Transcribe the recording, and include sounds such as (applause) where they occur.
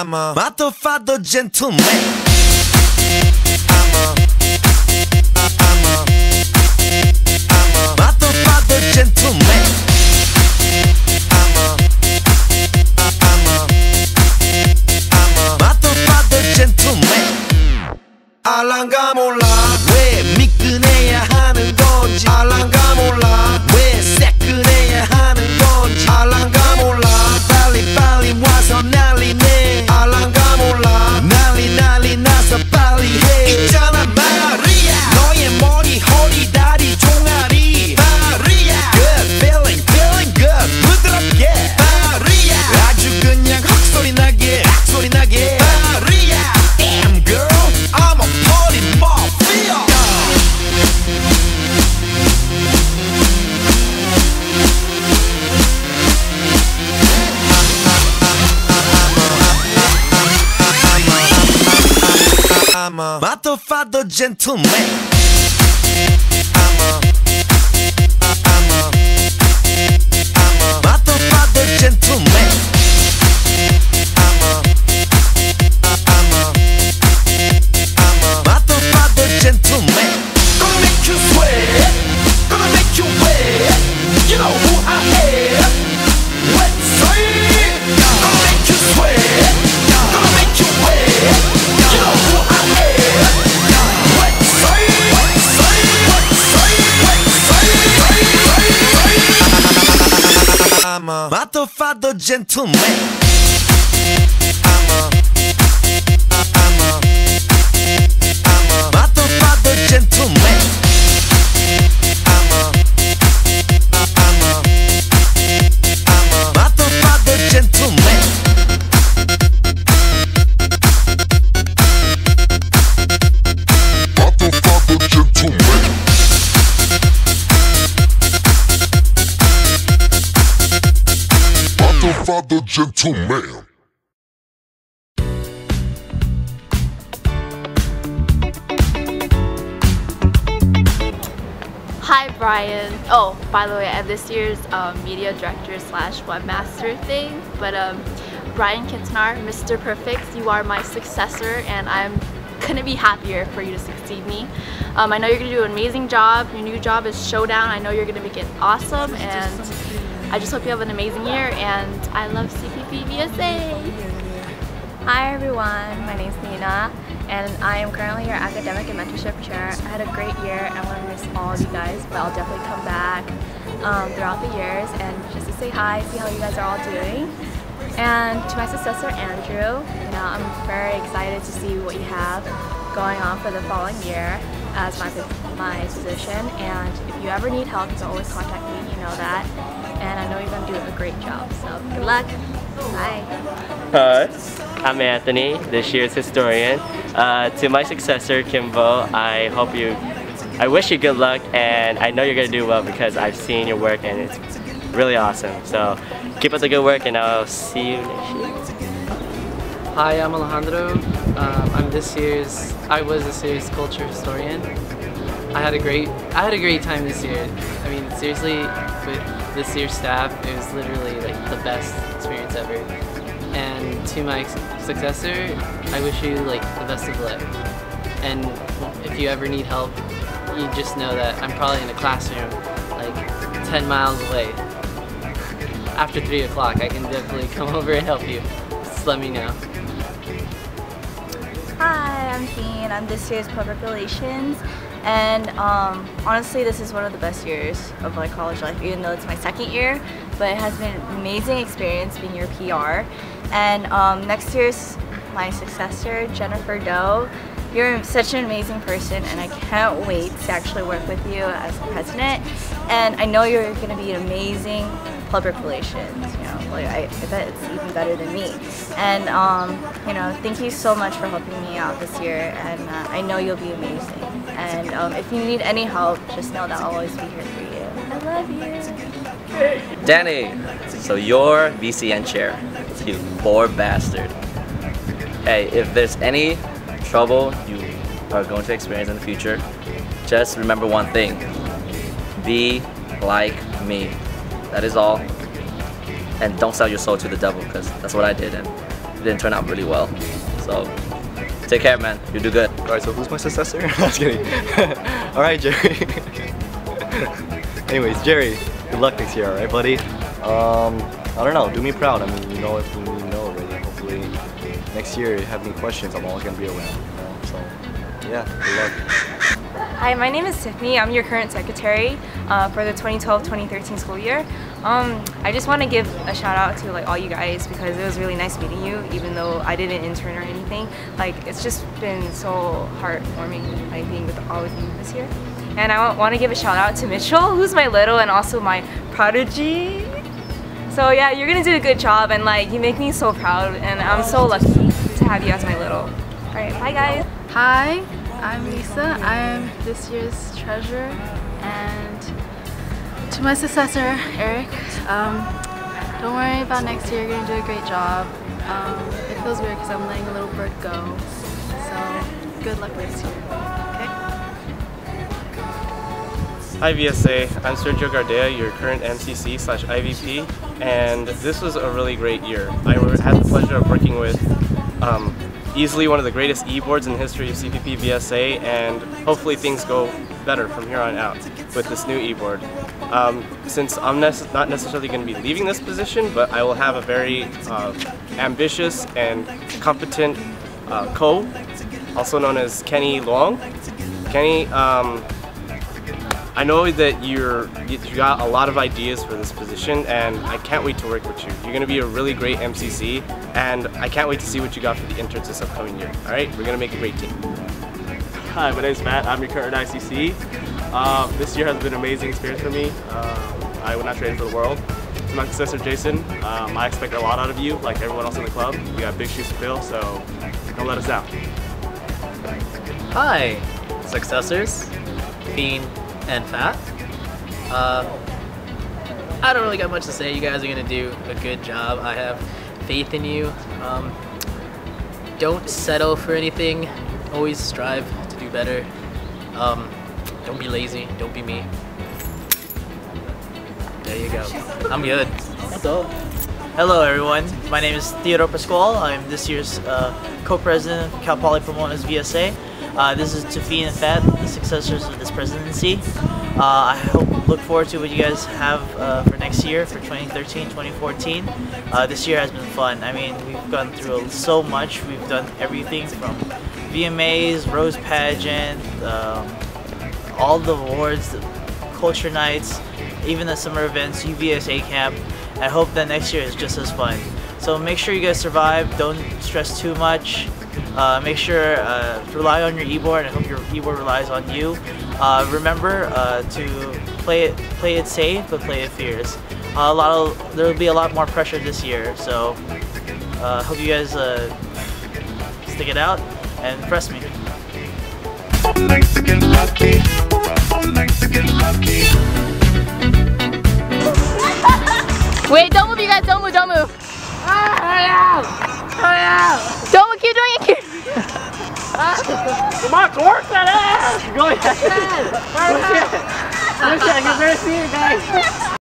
I'm a motherfucker gentleman. I'm a I'm a I'm a motherfucker gentleman I'm a motherfucker gentleman. I'm a, I'm a motherfucker gentleman. Motherfucker gentleman. Hi Brian. Oh, by the way, I'm this year's um, media director slash webmaster thing. But um, Brian Kintnar, Mr. Perfect, you are my successor, and I'm couldn't be happier for you to succeed me. Um, I know you're gonna do an amazing job. Your new job is Showdown. I know you're gonna make it awesome, and I just hope you have an amazing year. And I love CPP VSA. Hi everyone, my name is Nina and I am currently your academic and mentorship chair. I had a great year and I'm going to miss all of you guys, but I'll definitely come back um, throughout the years and just to say hi, see how you guys are all doing. And to my successor Andrew, you know, I'm very excited to see what you have going on for the following year as my, my position and if you ever need help, you can always contact me, you know that. And I know you're going to do a great job, so good luck. Bye. Hi, I'm Anthony, this year's historian. Uh, to my successor, Kimbo, I hope you, I wish you good luck and I know you're gonna do well because I've seen your work and it's really awesome. So keep up the good work and I'll see you next year. Hi, I'm Alejandro. Um, I'm this year's. I was this year's culture historian. I had a great. I had a great time this year. I mean, seriously, with this year's staff, it was literally like the best experience ever. And to my successor, I wish you like the best of luck. And if you ever need help, you just know that I'm probably in a classroom like 10 miles away. After 3 o'clock, I can definitely (laughs) come over and help you. Just let me know. Hi, I'm Keen. I'm this year's public relations, and um, honestly, this is one of the best years of my college life. Even though it's my second year, but it has been an amazing experience being your PR. And um, next year's my successor, Jennifer Doe. You're such an amazing person and I can't wait to actually work with you as president. And I know you're going to be an amazing public relations, you know, like I, I bet it's even better than me. And, um, you know, thank you so much for helping me out this year and uh, I know you'll be amazing. And um, if you need any help, just know that I'll always be here for you. I love you. Danny, so you're VCN chair. You poor bastard. Hey, if there's any trouble you are going to experience in the future, just remember one thing. Be like me. That is all. And don't sell your soul to the devil, because that's what I did, and it didn't turn out really well. So, take care, man. You do good. Alright, so who's my successor? (laughs) I was kidding. (laughs) Alright, Jerry. (laughs) Anyways, Jerry, good luck next year, alright, buddy? Um, I don't know, do me proud. I mean, you know everything you know already. Hopefully, next year, if you have any questions, I'm always gonna be around, you know? So, yeah, good luck. Hi, my name is Tiffany. I'm your current secretary uh, for the 2012-2013 school year. Um, I just want to give a shout out to like all you guys because it was really nice meeting you, even though I didn't intern or anything. Like it's just been so heartwarming like being with all of you this year. And I want to give a shout out to Mitchell, who's my little and also my prodigy. So yeah, you're gonna do a good job and like you make me so proud and I'm so lucky to have you as my little. All right, bye guys. Hi, I'm Lisa. I'm this year's treasurer and to my successor, Eric, um, don't worry about next year. You're going to do a great job. Um, it feels weird because I'm letting a little bird go. So good luck next year. Okay? Hi VSA, I'm Sergio Gardea, your current MCC slash IVP, and this was a really great year. I had the pleasure of working with um, easily one of the greatest e-boards in the history of CPP VSA, and hopefully things go better from here on out with this new e-board. Um, since I'm ne not necessarily going to be leaving this position, but I will have a very uh, ambitious and competent uh, co, also known as Kenny Long. Kenny, um, I know that you're you got a lot of ideas for this position and I can't wait to work with you. You're going to be a really great MCC and I can't wait to see what you got for the interns this upcoming year. Alright, we're going to make a great team. Hi, my name is Matt. I'm your current ICC. Um, this year has been an amazing experience for me. Um, I would not trade it for the world. To my successor, Jason, um, I expect a lot out of you, like everyone else in the club. You got big shoes to fill, so don't let us down. Hi, successors, Fiend and fast. Uh, I don't really got much to say. You guys are gonna do a good job. I have faith in you. Um, don't settle for anything. Always strive to do better. Um, don't be lazy. Don't be me. There you go. I'm good. That's. Hello everyone, my name is Theodore Pascual. I'm this year's uh, co-president of Cal Poly Pomona's VSA. Uh, this is Tafine and Fat, the successors of this presidency. Uh, I hope, look forward to what you guys have uh, for next year, for 2013, 2014. Uh, this year has been fun. I mean, we've gone through so much. We've done everything from VMAs, Rose Pageant, um, all the awards, the culture nights, even the summer events, UVSA camp. I hope that next year is just as fun. So make sure you guys survive. Don't stress too much. Uh, make sure uh, rely on your e-board. I hope your e-board relies on you. Uh, remember uh, to play it play it safe, but play it fierce. a lot of there will be a lot more pressure this year. So uh, hope you guys uh, stick it out and press me. (laughs) Wait, don't move, you guys. Don't move, don't move. Don't move, keep doing it. Keep... Come on, work that ass! Go ahead! Push it! Push it, I can barely see it, guys!